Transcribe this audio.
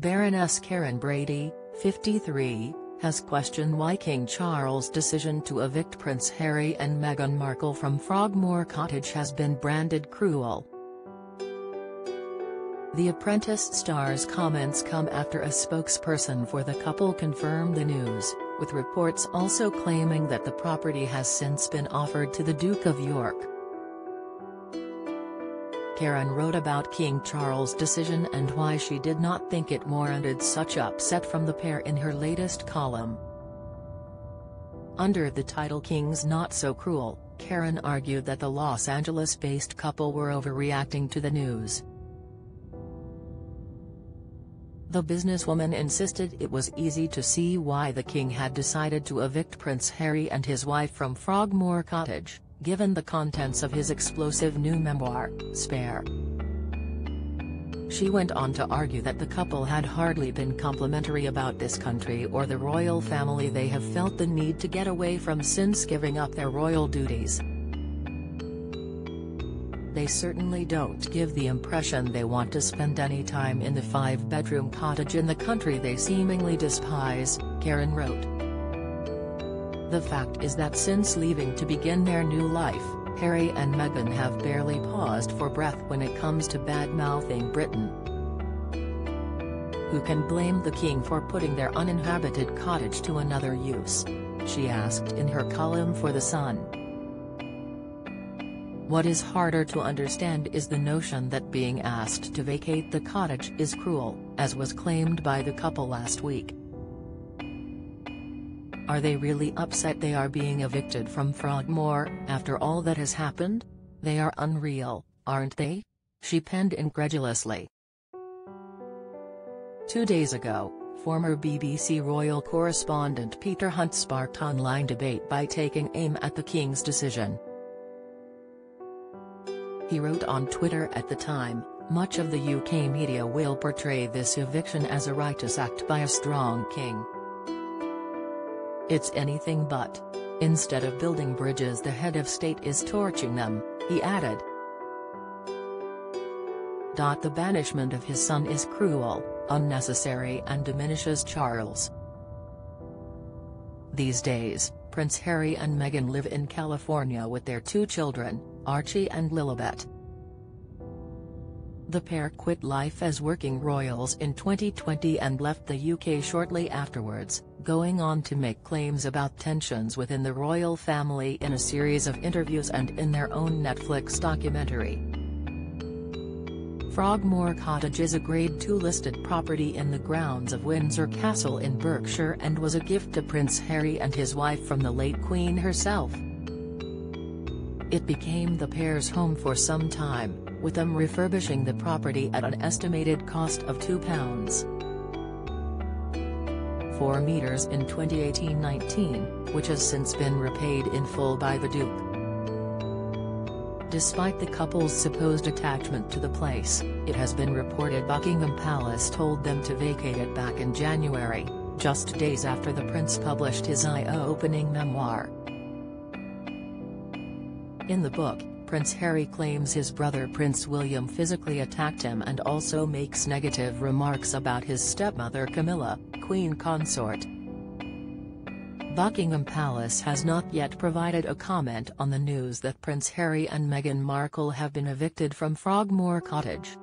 Baroness Karren Brady, 53, has questioned why King Charles' decision to evict Prince Harry and Meghan Markle from Frogmore Cottage has been branded cruel. The Apprentice star's comments come after a spokesperson for the couple confirmed the news, with reports also claiming that the property has since been offered to the Duke of York. Karren wrote about King Charles' decision and why she did not think it warranted such upset from the pair in her latest column. Under the title King's Not So Cruel, Karren argued that the Los Angeles-based couple were overreacting to the news. The businesswoman insisted it was easy to see why the king had decided to evict Prince Harry and his wife from Frogmore Cottage given the contents of his explosive new memoir, Spare. She went on to argue that the couple had hardly been complimentary about this country or the royal family they have felt the need to get away from since giving up their royal duties. They certainly don't give the impression they want to spend any time in the five-bedroom cottage in the country they seemingly despise, Karren wrote. The fact is that since leaving to begin their new life, Harry and Meghan have barely paused for breath when it comes to bad-mouthing Britain. Who can blame the king for putting their uninhabited cottage to another use? She asked in her column for The Sun. What is harder to understand is the notion that being asked to vacate the cottage is cruel, as was claimed by the couple last week. Are they really upset they are being evicted from Frogmore, after all that has happened? They are unreal, aren't they? She penned incredulously. Two days ago, former BBC royal correspondent Peter Hunt sparked online debate by taking aim at the King's decision. He wrote on Twitter at the time, much of the UK media will portray this eviction as a righteous act by a strong king. It's anything but. Instead of building bridges the head of state is torching them, he added. The banishment of his son is cruel, unnecessary and diminishes Charles. These days, Prince Harry and Meghan live in California with their two children, Archie and Lilibet. The pair quit life as working royals in 2020 and left the UK shortly afterwards, going on to make claims about tensions within the royal family in a series of interviews and in their own Netflix documentary. Frogmore Cottage is a Grade 2 listed property in the grounds of Windsor Castle in Berkshire and was a gift to Prince Harry and his wife from the late Queen herself. It became the pair's home for some time, with them refurbishing the property at an estimated cost of £2. 4 meters in 2018-19, which has since been repaid in full by the Duke. Despite the couple's supposed attachment to the place, it has been reported Buckingham Palace told them to vacate it back in January, just days after the prince published his eye-opening memoir. In the book, Prince Harry claims his brother Prince William physically attacked him and also makes negative remarks about his stepmother Camilla, Queen consort. Buckingham Palace has not yet provided a comment on the news that Prince Harry and Meghan Markle have been evicted from Frogmore Cottage.